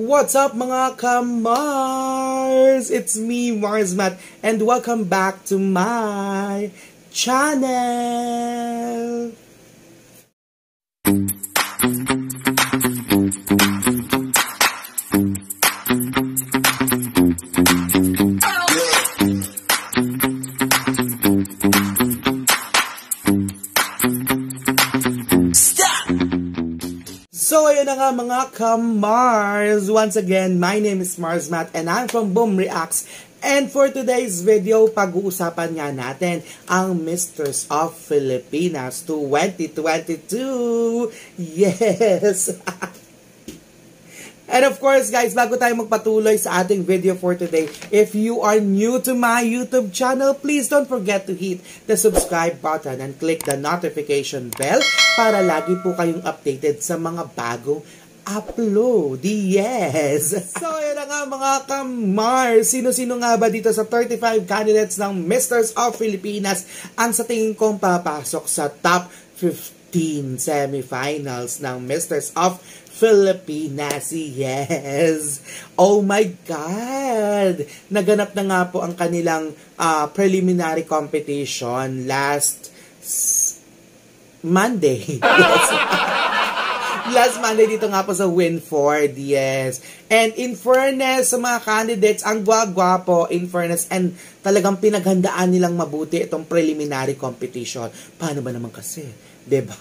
What's up mga kamars? It's me, Mars Matt, and welcome back to my channel! Nga mga kamars. Once again, my name is Mars Matt and I'm from Boom Reacts. And for today's video, pag-uusapan nga natin ang Mistress of Filipinas 2022. Yes! And of course, guys, bago tayo magpatuloy sa ating video for today, if you are new to my YouTube channel, please don't forget to hit the subscribe button and click the notification bell para lagi po kayong updated sa mga bagong upload. Yes! So, yun na nga mga kamar. Sino-sino nga ba dito sa 35 candidates ng Misters of Filipinas ang sa tingin kong papasok sa top 15 semifinals ng Misters of Filipinas. Yes! Oh my God! Naganap na nga po ang kanilang uh, preliminary competition last Monday. Yes. last Monday dito nga po sa Winford, yes. And in fairness sa mga candidates, ang gwa-gwapo, in fairness, and talagang pinaghandaan nilang mabuti itong preliminary competition. Paano ba naman kasi? ba? Diba?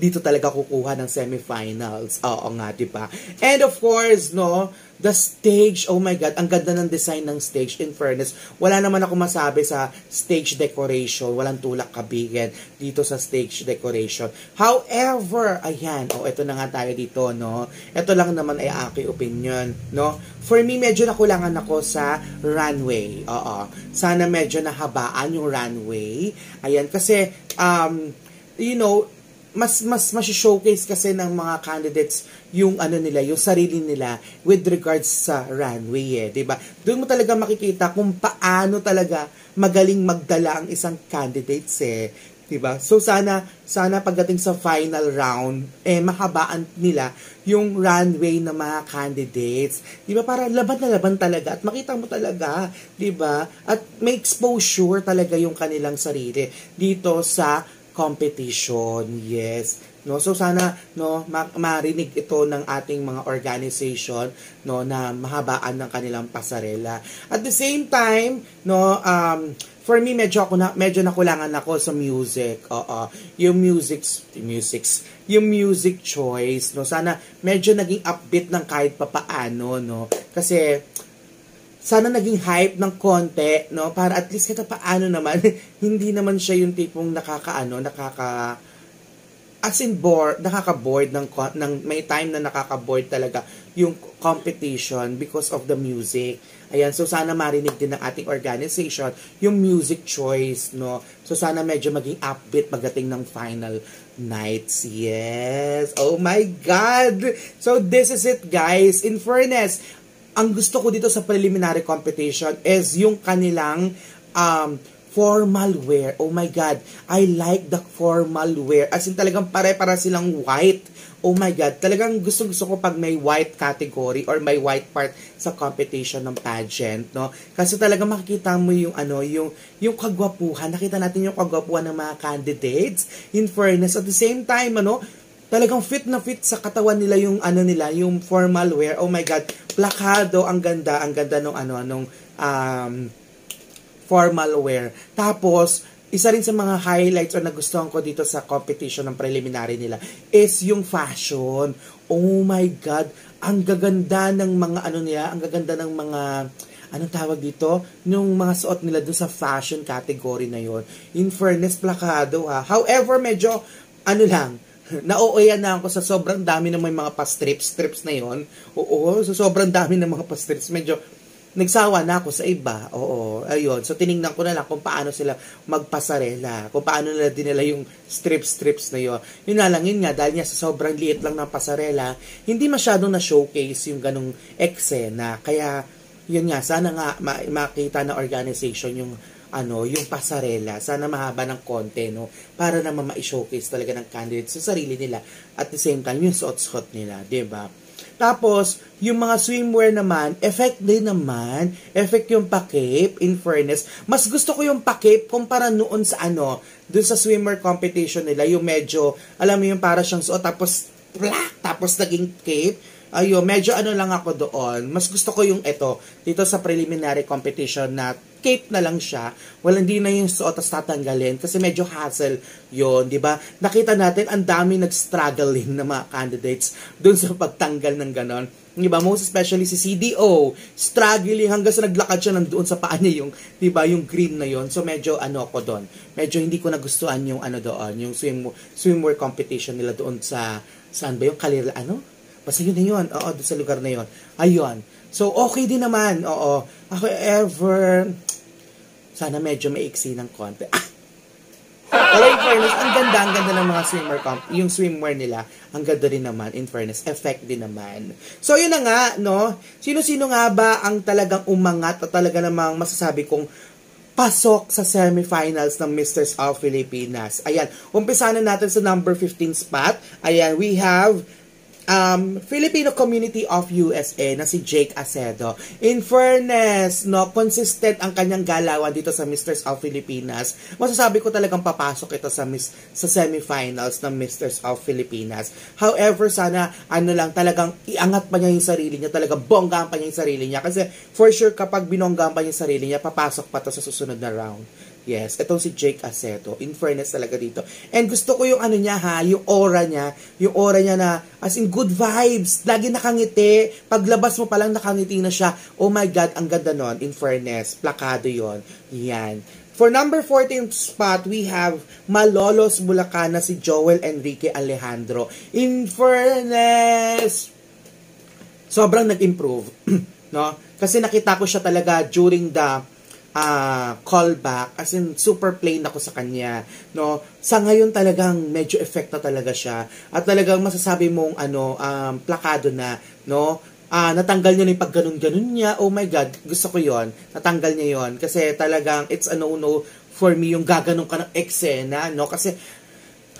Dito talaga kukuha ng semifinals. Oo nga, di ba? And of course, no, the stage, oh my God, ang ganda ng design ng stage, in fairness. Wala naman ako masabi sa stage decoration, walang tulak kabigan dito sa stage decoration. However, ayan, oh, ito na nga tayo dito, no? Ito lang naman ay aking opinion, no? For me, medyo nakulangan ako sa runway. Oo. Sana medyo nahabaan yung runway. Ayan, kasi, um, you know, mas mas mas showcase kasi ng mga candidates yung ano nila, yung sarili nila with regards sa runway eh, 'di ba? Doon mo talaga makikita kung paano talaga magaling magdala ang isang candidates eh. 'di ba? So sana sana pagdating sa final round eh mahabaan nila yung runway ng mga candidates. 'Di ba? Para laban na laban talaga at makita mo talaga, 'di ba? At may exposure talaga yung kanilang sarili dito sa competition. Yes. No, so sana no ma- marinig ito ng ating mga organization no na mahabaan ng kanilang pasarela. At the same time, no um for me medyo ako na medyo nakulangan ako sa music. Oo. Yung music musics, yung music choice, no. Sana medyo naging upbeat ng kahit papaano, no. Kasi sana naging hype ng konti, no? Para at least kita paano naman, hindi naman siya yung tipong nakakaano, nakaka as in bored, nakaka-bored ng, ng may time na nakaka-bored talaga yung competition because of the music. Ayan, so sana marinig din ng ating organization yung music choice, no? So sana medyo maging upbeat pagdating ng final nights. Yes! Oh my God! So this is it, guys. In fairness, ang gusto ko dito sa preliminary competition is yung kanilang um, formal wear. Oh my God, I like the formal wear. As in talagang pare-para silang white. Oh my God, talagang gusto-gusto ko pag may white category or may white part sa competition ng pageant, no? Kasi talagang makikita mo yung ano, yung yung kagwapuhan. Nakita natin yung kagwapuhan ng mga candidates. In fairness, at the same time, ano, talagang fit na fit sa katawan nila yung ano nila, yung formal wear. Oh my God, plakado, ang ganda, ang ganda nung ano, nung um, formal wear. Tapos, isa rin sa mga highlights o nagustuhan ko dito sa competition ng preliminary nila is yung fashion. Oh my God, ang gaganda ng mga ano nila, ang gaganda ng mga anong tawag dito? Nung mga suot nila dun sa fashion category na yon. In fairness, plakado ha. However, medyo ano lang, nauuyan na ako sa sobrang dami ng may mga pa-strips, strips na yon. Oo, so sobrang dami ng mga pa-strips. Medyo nagsawa na ako sa iba. Oo, ayun. So tiningnan ko na lang kung paano sila magpasarela, kung paano nila dinala yung strips-strips na yon. Yun na lang, yun nga, dahil niya sa sobrang liit lang ng pasarela, hindi masyadong na-showcase yung ganong eksena. Kaya, yun nga, sana nga makita na organization yung ano, yung pasarela. Sana mahaba ng konti, no? Para naman ma-showcase talaga ng candidates sa sarili nila. At the same time, yung suot-suot nila, ba? Tapos, yung mga swimwear naman, effect din naman. Effect yung pa-cape, in fairness. Mas gusto ko yung pa-cape kumpara noon sa ano, dun sa swimwear competition nila, yung medyo, alam mo yung para siyang suot, tapos, plak, tapos naging cape. Ayun, medyo ano lang ako doon. Mas gusto ko yung ito, dito sa preliminary competition na cape na lang siya. Well, hindi na yung suot at tatanggalin kasi medyo hassle yon di ba? Nakita natin ang dami nag-struggling na mga candidates dun sa pagtanggal ng ganon. Di ba? Most especially si CDO, struggling hanggang sa naglakad siya nandoon sa paa niya yung, di ba, yung green na yon So, medyo ano ako doon. Medyo hindi ko nagustuhan yung ano doon, yung swim, swimwear competition nila doon sa, saan ba yung Kalira, ano? Basta yun na yun. Oo, doon sa lugar na yun. Ayun. So, okay din naman. Oo. Ako ever, sana medyo maiksi ng konti. Ah! Pero in fairness, ang ganda, ang ganda ng mga swimmer comp, yung swimwear nila, ang ganda rin naman, in fairness, effect din naman. So, yun na nga, no? Sino-sino nga ba ang talagang umangat at talaga namang masasabi kong pasok sa semifinals ng Misters of Filipinas. Ayan, umpisa na natin sa number 15 spot. Ayan, we have um, Filipino Community of USA na si Jake Acedo. In fairness, no, consistent ang kanyang galawan dito sa Misters of Filipinas. Masasabi ko talagang papasok ito sa mis sa semifinals ng Misters of Filipinas. However, sana ano lang talagang iangat pa niya yung sarili niya, talagang bonggaan pa niya yung sarili niya kasi for sure kapag binonggaan pa niya yung sarili niya, papasok pa to sa susunod na round. Yes, itong si Jake Aceto. In fairness talaga dito. And gusto ko yung ano niya ha, yung aura niya, yung aura niya na as in good vibes, lagi nakangiti. Paglabas mo pa lang nakangiti na siya. Oh my God, ang ganda nun. In fairness, plakado yon Yan. For number 14 spot, we have Malolos Bulacan na si Joel Enrique Alejandro. In fairness, sobrang nag-improve. no? Kasi nakita ko siya talaga during the uh, callback as in super plain ako sa kanya no? Sa ngayon talagang medyo effect na talaga siya. At talagang masasabi mong ano um, plakado na no? Uh, natanggal niya na yung pag ganun-ganun niya. Oh my god gusto ko yon natanggal niya yon kasi talagang it's a no-no for me yung gaganon ka ng eksena no? Kasi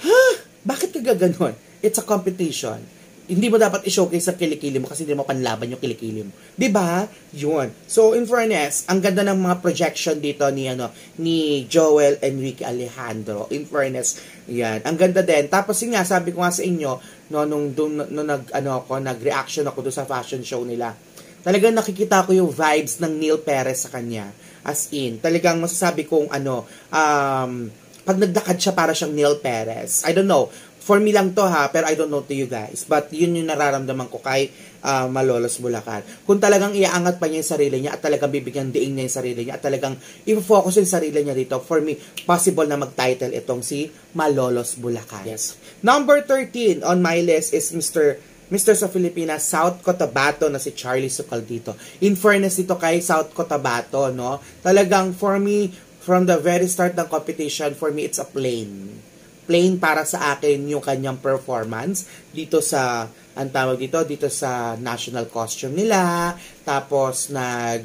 ha bakit ka gaganon? It's a competition hindi mo dapat i-showcase sa kilikili mo kasi hindi mo panlaban yung kilikili mo. 'Di ba? 'Yun. So in fairness, ang ganda ng mga projection dito ni ano ni Joel Enrique Alejandro. In fairness, 'yan. Ang ganda din. Tapos yun nga sabi ko nga sa inyo no nung nung, nung nag ano ako, nag-reaction ako do sa fashion show nila. Talagang nakikita ko yung vibes ng Neil Perez sa kanya. As in, talagang masasabi kong ano, um, pag naglakad siya para siyang Neil Perez. I don't know For me lang to ha, pero I don't know to you guys. But yun yung nararamdaman ko kay uh, Malolos Bulacan. Kung talagang iaangat pa niya yung sarili niya at talagang bibigyan diin niya yung sarili niya at talagang i-focus yung sarili niya dito, for me, possible na mag-title itong si Malolos Bulacan. Yes. Number 13 on my list is Mr. Mr. sa Pilipinas, South Cotabato na si Charlie Sukal dito. In fairness dito kay South Cotabato, no? Talagang for me, from the very start ng competition, for me, it's a plain plain para sa akin yung kanyang performance dito sa ang tawag dito dito sa national costume nila. Tapos nag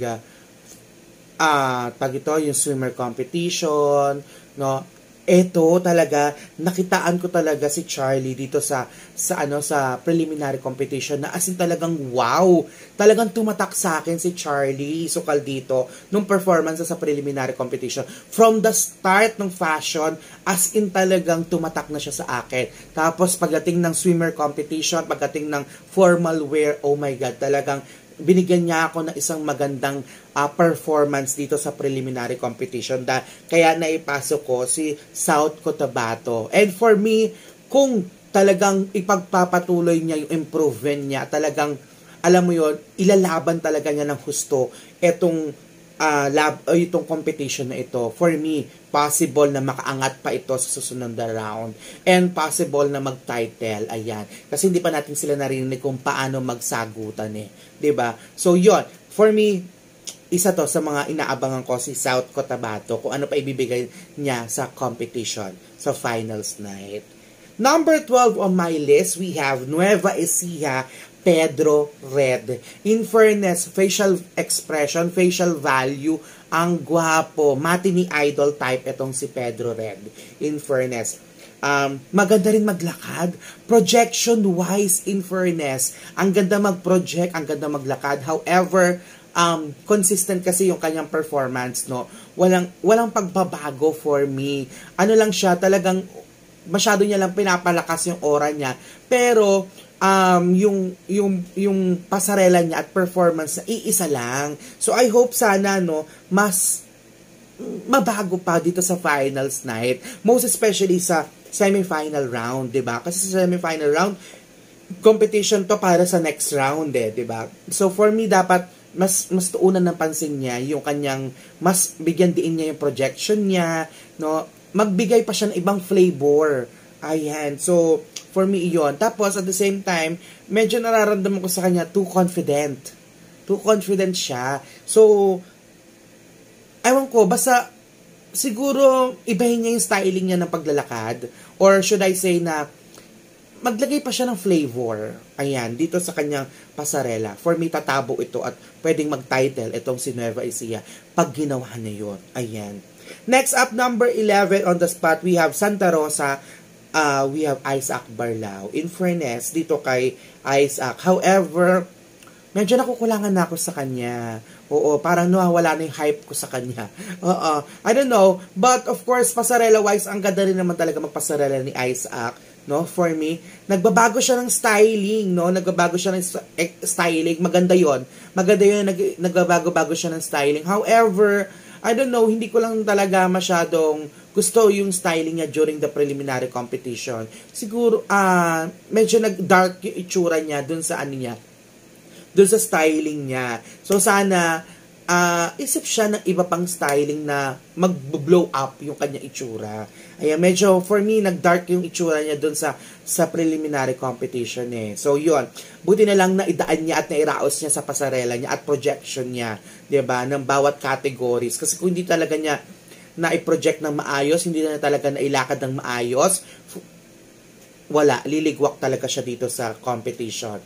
ah uh, pag ito yung swimmer competition no eto talaga nakitaan ko talaga si Charlie dito sa sa ano sa preliminary competition na as in talagang wow. Talagang tumatak sa akin si Charlie sukal dito nung performance sa preliminary competition. From the start ng fashion as in talagang tumatak na siya sa akin. Tapos pagdating ng swimmer competition pagdating ng formal wear oh my god talagang binigyan niya ako ng isang magandang uh, performance dito sa preliminary competition. Da, kaya naipasok ko si South Cotabato. And for me, kung talagang ipagpapatuloy niya yung improvement niya, talagang, alam mo yon ilalaban talaga niya ng husto itong uh, lab, uh, itong competition na ito. For me, possible na makaangat pa ito sa susunod na round. And possible na mag-title. Ayan. Kasi hindi pa natin sila narinig kung paano magsagutan eh. ba diba? So, yon For me, isa to sa mga inaabangan ko si South Cotabato kung ano pa ibibigay niya sa competition sa finals night. Number 12 on my list, we have Nueva Ecija Pedro Red. In fairness, facial expression, facial value, ang gwapo, matini idol type itong si Pedro Red. In fairness. Um, maganda rin maglakad. Projection-wise, in fairness, ang ganda mag-project, ang ganda maglakad. However, um, consistent kasi yung kanyang performance, no? Walang, walang pagbabago for me. Ano lang siya, talagang masyado niya lang pinapalakas yung aura niya. Pero, um, yung, yung, yung pasarela niya at performance na iisa lang. So, I hope sana, no, mas mabago pa dito sa finals night. Most especially sa semi-final round, 'di ba? Kasi sa semi-final round, competition to para sa next round eh, 'di ba? So for me dapat mas mas tuunan ng pansin niya yung kanyang mas bigyan din niya yung projection niya, no? Magbigay pa siya ng ibang flavor. Ayan. So, for me, iyon. Tapos, at the same time, medyo nararamdaman ko sa kanya, too confident. Too confident siya. So, ewan ko, basta siguro ibahin niya yung styling niya ng paglalakad or should I say na maglagay pa siya ng flavor. Ayan, dito sa kanyang pasarela. For me, tatabo ito at pwedeng mag-title itong si Nueva Ecija pag ginawa niya yun. Ayan. Next up, number 11 on the spot, we have Santa Rosa. Uh, we have Isaac Barlao. In fairness, dito kay Isaac. However, medyo nakukulangan na ako sa kanya. Oo, parang nawawala na yung hype ko sa kanya. Oo, I don't know. But of course, pasarela-wise, ang ganda rin naman talaga magpasarela ni Isaac no for me nagbabago siya ng styling no nagbabago siya ng eh, styling maganda yon maganda yon nag, nagbabago-bago siya ng styling however I don't know hindi ko lang talaga masyadong gusto yung styling niya during the preliminary competition siguro uh, medyo nag dark yung itsura niya dun sa ano niya dun sa styling niya. So sana uh, isip siya ng iba pang styling na mag-blow up yung kanya itsura. Ayan, medyo for me nag-dark yung itsura niya dun sa sa preliminary competition eh. So yun, buti na lang na idaan niya at nairaos niya sa pasarela niya at projection niya, ba, ng bawat categories kasi kung hindi talaga niya na i-project ng maayos, hindi na talaga nailakad ng maayos, wala, liligwak talaga siya dito sa competition.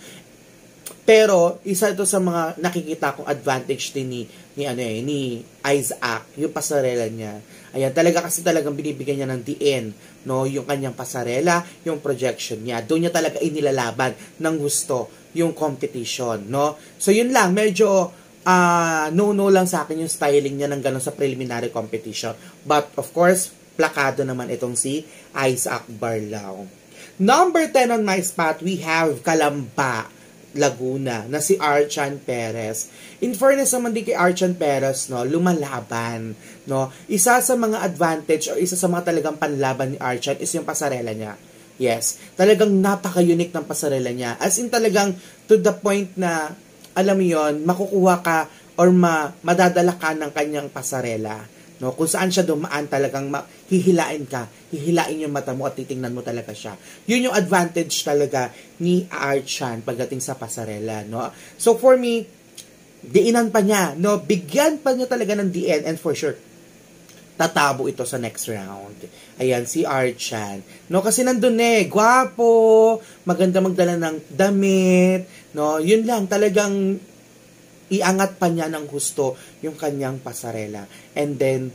Pero isa ito sa mga nakikita kong advantage din ni ni ano eh ni Isaac, yung pasarela niya. Ayan, talaga kasi talagang binibigyan niya ng DN, no, yung kanyang pasarela, yung projection niya. Doon niya talaga inilalaban ng gusto yung competition, no? So yun lang, medyo uh, no-no lang sa akin yung styling niya ng ganun sa preliminary competition. But of course, plakado naman itong si Isaac Barlao. Number 10 on my spot, we have Kalamba. Laguna na si Archan Perez. In fairness naman din kay Archan Perez, no, lumalaban, no. Isa sa mga advantage o isa sa mga talagang panlaban ni Archan is yung pasarela niya. Yes, talagang napaka-unique ng pasarela niya. As in talagang to the point na alam mo 'yon, makukuha ka or ma madadala ka ng kanyang pasarela No, kung saan siya dumaan talagang ma- hihilain ka, hihilain yung mata mo at titingnan mo talaga siya. Yun yung advantage talaga ni Archan pagdating sa pasarela, no? So for me, diinan pa niya, no? Bigyan pa niya talaga ng DN and for sure tatabo ito sa next round. Ayan, si Archan. No, kasi nandun eh, gwapo, maganda magdala ng damit, no, yun lang, talagang iangat pa niya ng gusto yung kanyang pasarela. And then,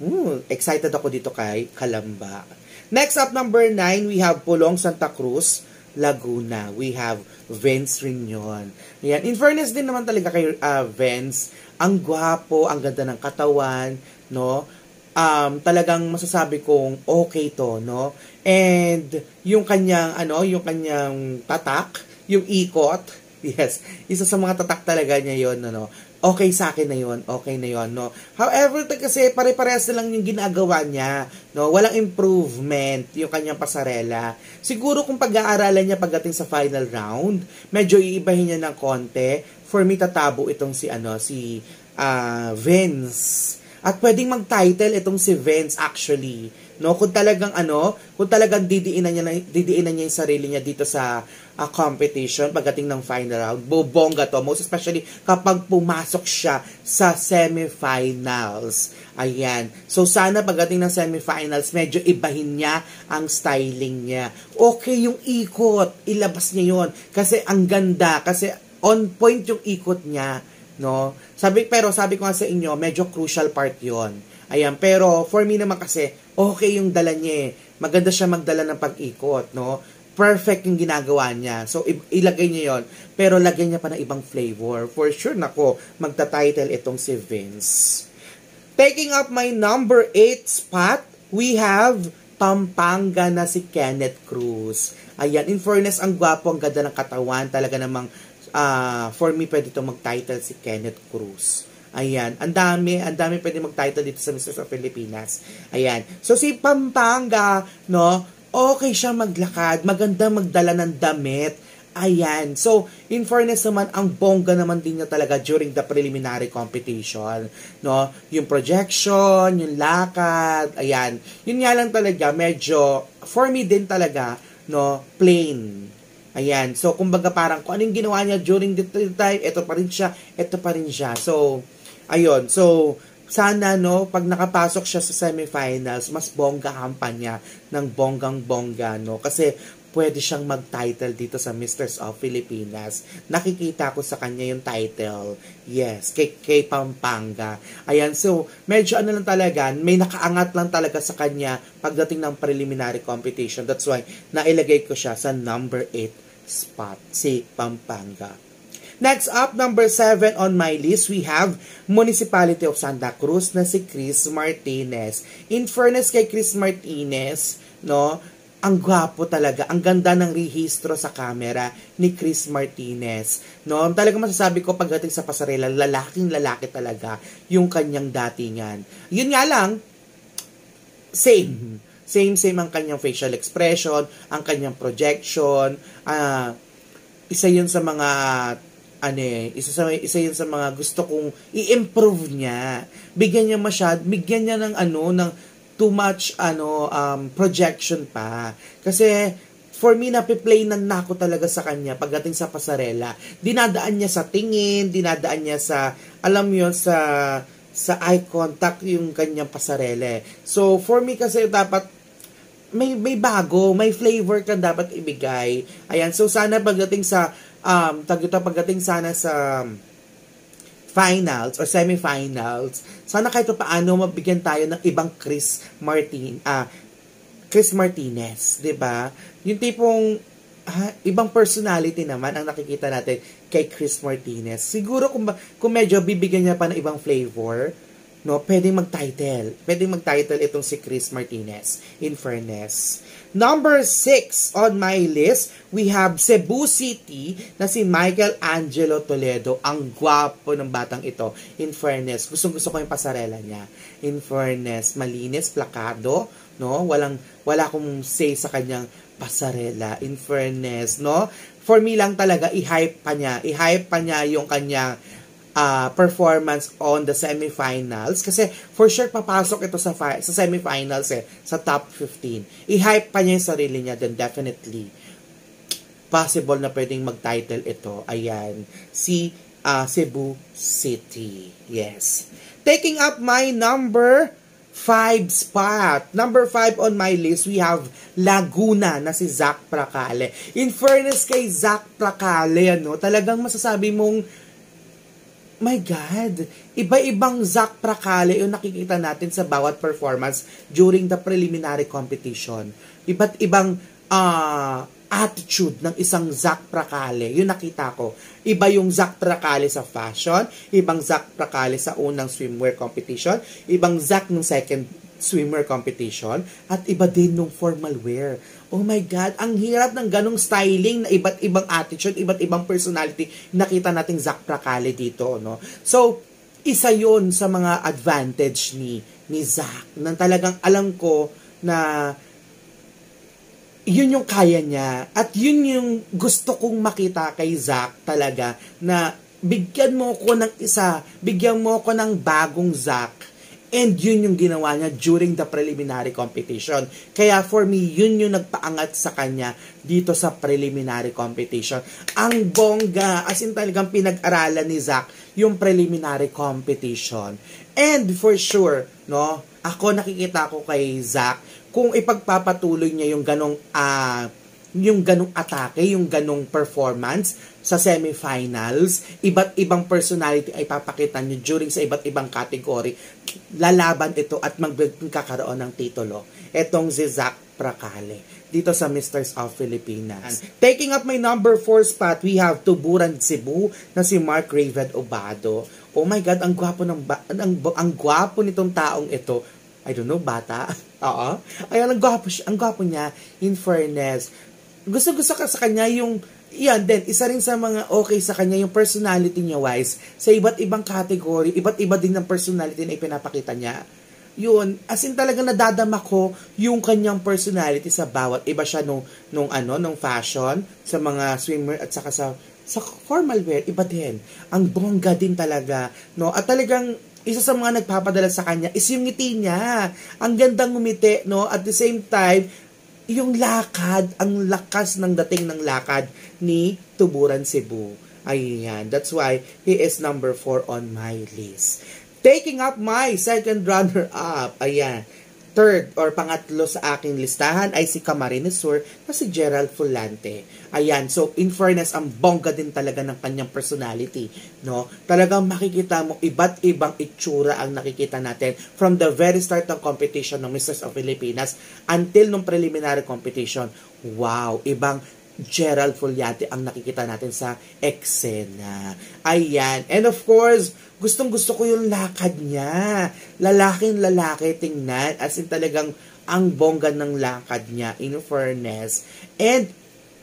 mm, excited ako dito kay Kalamba. Next up, number 9, we have Pulong Santa Cruz, Laguna. We have Vince Rignon. Ayan. In fairness din naman talaga kay uh, Vince, ang gwapo, ang ganda ng katawan, no? Um, talagang masasabi kong okay to, no? And yung kanyang, ano, yung kanyang tatak, yung ikot, Yes. Isa sa mga tatak talaga niya yon no? Okay sa akin na yon okay na yon no? However, kasi pare-parehas na lang yung ginagawa niya, no? Walang improvement yung kanyang pasarela. Siguro kung pag-aaralan niya pagdating sa final round, medyo iibahin niya ng konti. For me, tatabo itong si, ano, si uh, Vince. At pwedeng mag-title itong si Vince actually. No, kung talagang ano, kung talagang didiinan niya didiinan niya yung sarili niya dito sa uh, competition pagdating ng final round, bobongga to, most especially kapag pumasok siya sa semifinals. Ayan. So sana pagdating ng semifinals, medyo ibahin niya ang styling niya. Okay yung ikot, ilabas niya 'yon kasi ang ganda, kasi on point yung ikot niya, no? Sabi pero sabi ko nga sa inyo, medyo crucial part 'yon Ayan, pero for me naman kasi, okay yung dala niya eh. Maganda siya magdala ng pag-ikot, no? Perfect yung ginagawa niya. So, ilagay niya yon Pero lagay niya pa ng ibang flavor. For sure, nako, magta-title itong si Vince. Taking up my number 8 spot, we have Pampanga na si Kenneth Cruz. Ayan, in fairness, ang gwapo, ang ganda ng katawan. Talaga namang, uh, for me, pwede itong mag-title si Kenneth Cruz. Ayan, ang dami, ang dami pwede mag-title dito sa Mr. of Pilipinas. Ayan. So si Pampanga, no, okay siya maglakad, maganda magdala ng damit. Ayan. So, in fairness naman, ang bongga naman din niya talaga during the preliminary competition. No? Yung projection, yung lakad, ayan. Yun nga lang talaga, medyo, for me din talaga, no, plain. Ayan. So, kumbaga parang kung anong ginawa niya during the time, ito pa rin siya, ito pa rin siya. So, ayun. So, sana no, pag nakapasok siya sa semifinals, mas bongga pa niya ng bonggang-bongga, no? Kasi pwede siyang mag-title dito sa Misters of Filipinas. Nakikita ko sa kanya yung title. Yes, kay, kay Pampanga. Ayan, so medyo ano lang talaga, may nakaangat lang talaga sa kanya pagdating ng preliminary competition. That's why nailagay ko siya sa number 8 spot, si Pampanga. Next up, number 7 on my list, we have Municipality of Santa Cruz na si Chris Martinez. In fairness kay Chris Martinez, no, ang gwapo talaga, ang ganda ng rehistro sa camera ni Chris Martinez. No, talaga masasabi ko pagdating sa pasarela, lalaking lalaki talaga yung kanyang datingan. Yun nga lang, same. Same, same ang kanyang facial expression, ang kanyang projection, uh, isa yun sa mga ano eh, isa sa isa yun sa mga gusto kong i-improve niya. Bigyan niya masyad, bigyan niya ng ano ng too much ano um, projection pa. Kasi for me, napiplay na nako talaga sa kanya pagdating sa pasarela. Dinadaan niya sa tingin, dinadaan niya sa, alam mo sa, sa eye contact yung kanyang pasarela. So, for me kasi dapat may may bago, may flavor ka dapat ibigay. Ayan, so sana pagdating sa um tagito pagdating sana sa finals or semifinals, sana kahit pa paano mabigyan tayo ng ibang Chris Martin, ah, Chris Martinez, 'di ba? Yung tipong ah, ibang personality naman ang nakikita natin kay Chris Martinez. Siguro kung, kung medyo bibigyan niya pa ng ibang flavor, no, pwedeng mag-title. Pwedeng mag-title itong si Chris Martinez, in fairness. Number 6 on my list, we have Cebu City na si Michael Angelo Toledo. Ang gwapo ng batang ito. In fairness, gusto gusto ko yung pasarela niya. In fairness, malinis, plakado, no? Walang wala akong say sa kanyang pasarela. In fairness, no? For me lang talaga i-hype pa niya. I-hype pa niya yung kanyang uh, performance on the semifinals. Kasi for sure papasok ito sa sa semifinals eh sa top 15 i-hype pa niya yung sarili niya then definitely possible na pwedeng mag-title ito. Ayan si uh, Cebu City. Yes. Taking up my number 5 spot. Number 5 on my list, we have Laguna na si Zach Prakale. In fairness kay Zach Prakale, ano, talagang masasabi mong my God, iba-ibang Zach Prakale yung nakikita natin sa bawat performance during the preliminary competition. Iba't ibang uh, attitude ng isang Zach Prakale, yung nakita ko. Iba yung Zach Prakale sa fashion, ibang Zach Prakale sa unang swimwear competition, ibang Zach ng second swimwear competition, at iba din nung formal wear. Oh my God, ang hirap ng ganong styling na iba't ibang attitude, iba't ibang personality nakita nating Zach Prakale dito, no? So, isa yon sa mga advantage ni ni Zach na talagang alam ko na yun yung kaya niya at yun yung gusto kong makita kay Zach talaga na bigyan mo ko ng isa, bigyan mo ko ng bagong Zach And yun yung ginawa niya during the preliminary competition. Kaya for me, yun yung nagpaangat sa kanya dito sa preliminary competition. Ang bongga, as in talagang pinag-aralan ni Zach yung preliminary competition. And for sure, no, ako nakikita ko kay Zach, kung ipagpapatuloy niya yung ganong uh, yung ganong atake, yung ganong performance sa semifinals, iba't ibang personality ay papakita nyo during sa iba't ibang category. Lalaban ito at magkakaroon ng titulo. Etong si Zach Prakale dito sa Misters of Filipinas. Taking up my number 4 spot, we have Tuburan Cebu na si Mark Raven Obado. Oh my God, ang gwapo ng ba- ang, ang gwapo nitong taong ito. I don't know, bata. Oo. Ayan, ang gwapo, siya, ang gwapo niya, in fairness gusto-gusto ka sa kanya yung yan din, isa rin sa mga okay sa kanya yung personality niya wise sa iba't ibang category, iba't iba din ng personality na ipinapakita niya. Yun, as in talaga nadadama ko yung kanyang personality sa bawat iba siya nung, nung ano, nung fashion, sa mga swimmer at saka sa sa formal wear, iba din. Ang bongga din talaga, no? At talagang isa sa mga nagpapadala sa kanya is yung ngiti niya. Ang gandang ngumiti, no? At the same time, yung lakad, ang lakas ng dating ng lakad ni Tuburan Cebu. Ayan, that's why he is number 4 on my list. Taking up my second runner-up, ayan, third or pangatlo sa aking listahan ay si Camarines Sur na si Gerald Fulante. Ayan, so in fairness, ang bongga din talaga ng kanyang personality. No? Talagang makikita mo iba't ibang itsura ang nakikita natin from the very start ng competition ng Mrs. of Filipinas until nung preliminary competition. Wow, ibang Gerald Fuliate ang nakikita natin sa eksena. Ayan. And of course, gustong gusto ko yung lakad niya. Lalaking lalaki tingnan. As in talagang ang bongga ng lakad niya in fairness. And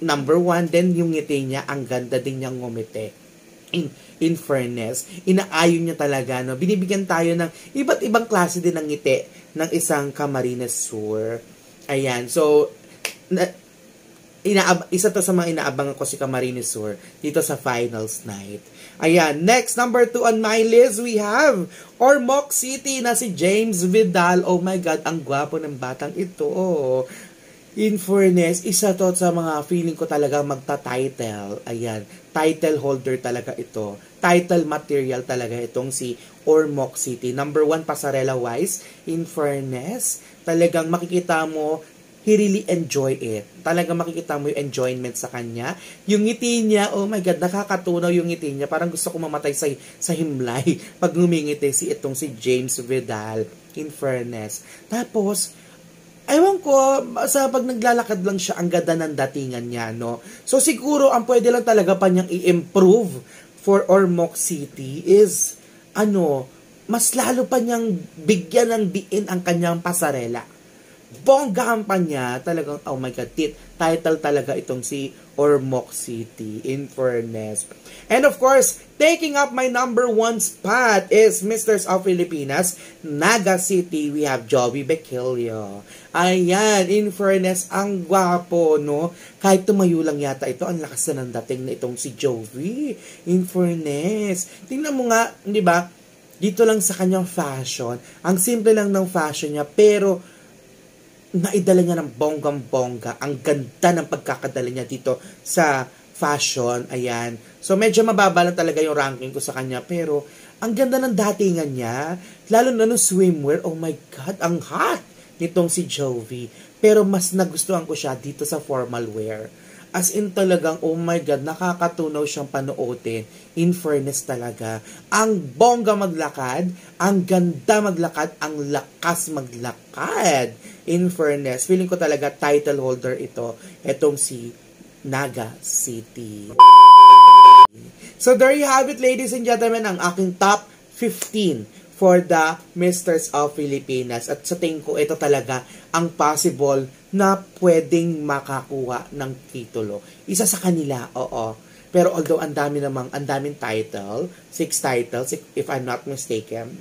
number one, then yung ngiti niya, ang ganda din niyang ngumiti. In, in fairness, inaayon niya talaga, no? Binibigyan tayo ng iba't ibang klase din ng ngiti ng isang Camarines Sur. Ayan, so, na, inaab isa to sa mga inaabangan ko si Camarines Sur dito sa finals night. Ayan, next number 2 on my list we have Ormoc City na si James Vidal. Oh my god, ang gwapo ng batang ito. Oh. In fairness, isa to sa mga feeling ko talaga magta-title. Ayan, title holder talaga ito. Title material talaga itong si Ormoc City. Number one, pasarela wise. In fairness, talagang makikita mo he really enjoy it. Talaga makikita mo yung enjoyment sa kanya. Yung ngiti niya, oh my God, nakakatunaw yung ngiti niya. Parang gusto ko mamatay sa, sa himlay pag ngumingiti si itong si James Vidal. In fairness. Tapos, Ewan ko, sa pag naglalakad lang siya, ang ganda ng datingan niya, no? So, siguro, ang pwede lang talaga pa niyang i-improve for Ormoc City is, ano, mas lalo pa niyang bigyan ng diin ang kanyang pasarela bonggahan pa niya, talagang, oh my God, tit, title talaga itong si Ormoc City, in fairness. And of course, taking up my number one spot is Misters of Filipinas, Naga City. We have Joey Bequilio. Ayan, in fairness, ang gwapo, no? Kahit tumayo lang yata ito, ang lakas na ng dating na itong si Joey. In fairness. Tingnan mo nga, di ba? Dito lang sa kanyang fashion. Ang simple lang ng fashion niya, pero naidala niya ng bonggang-bongga. Ang ganda ng pagkakadala niya dito sa fashion. Ayan. So, medyo mababa lang talaga yung ranking ko sa kanya. Pero, ang ganda ng datingan niya. Lalo na nung swimwear. Oh my God, ang hot nitong si Jovi. Pero, mas nagustuhan ko siya dito sa formal wear. As in talagang, oh my God, nakakatunaw siyang panootin. In fairness talaga. Ang bongga maglakad, ang ganda maglakad, ang lakas maglakad. In fairness, feeling ko talaga title holder ito. Itong si Naga City. So there you have it, ladies and gentlemen, ang aking top 15 for the Misters of Filipinas. At sa tingin ko, ito talaga ang possible na pwedeng makakuha ng titulo. Isa sa kanila, oo. Pero although ang dami namang, ang daming title, six titles, if I'm not mistaken,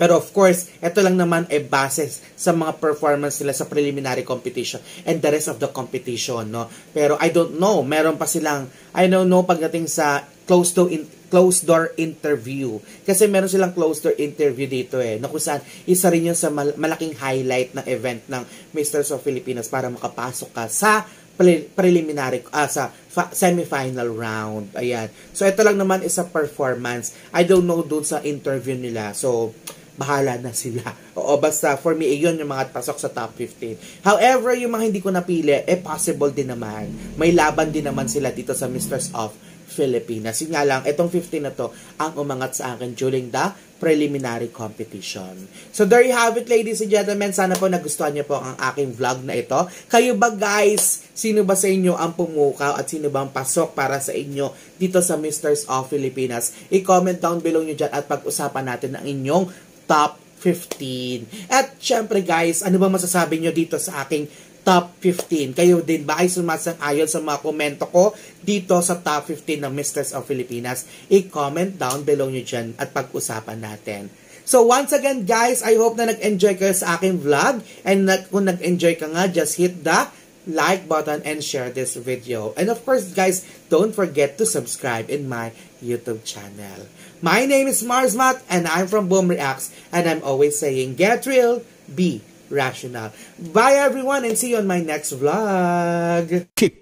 pero of course, ito lang naman ay basis sa mga performance nila sa preliminary competition and the rest of the competition, no? Pero I don't know, meron pa silang, I don't know pagdating sa close to in, closed door interview. Kasi meron silang closed door interview dito eh, na kung saan isa rin yun sa mal- malaking highlight ng event ng Misters of Filipinas para makapasok ka sa pre- preliminary, uh, sa semifinal round. Ayan. So, ito lang naman is a performance. I don't know dun sa interview nila. So, bahala na sila. Oo, basta for me, yun yung mga pasok sa top 15. However, yung mga hindi ko napili, eh possible din naman. May laban din naman sila dito sa Mistress of Philippines. Yun nga lang, itong 15 na to ang umangat sa akin during the preliminary competition. So there you have it ladies and gentlemen. Sana po nagustuhan niyo po ang aking vlog na ito. Kayo ba guys, sino ba sa inyo ang pumukaw at sino ba ang pasok para sa inyo dito sa Misters of Filipinas? I-comment down below niyo dyan at pag-usapan natin ang inyong top 15. At syempre guys, ano ba masasabi niyo dito sa aking top 15. Kayo din ba ay sumasang-ayon sa mga komento ko dito sa top 15 ng Misters of Filipinas? I-comment down below nyo dyan at pag-usapan natin. So once again guys, I hope na nag-enjoy kayo sa aking vlog and na, kung nag-enjoy ka nga, just hit the like button and share this video. And of course guys, don't forget to subscribe in my YouTube channel. My name is Marsmat and I'm from Boom Reacts and I'm always saying get real, be rational. Bye everyone and see you on my next vlog. Kick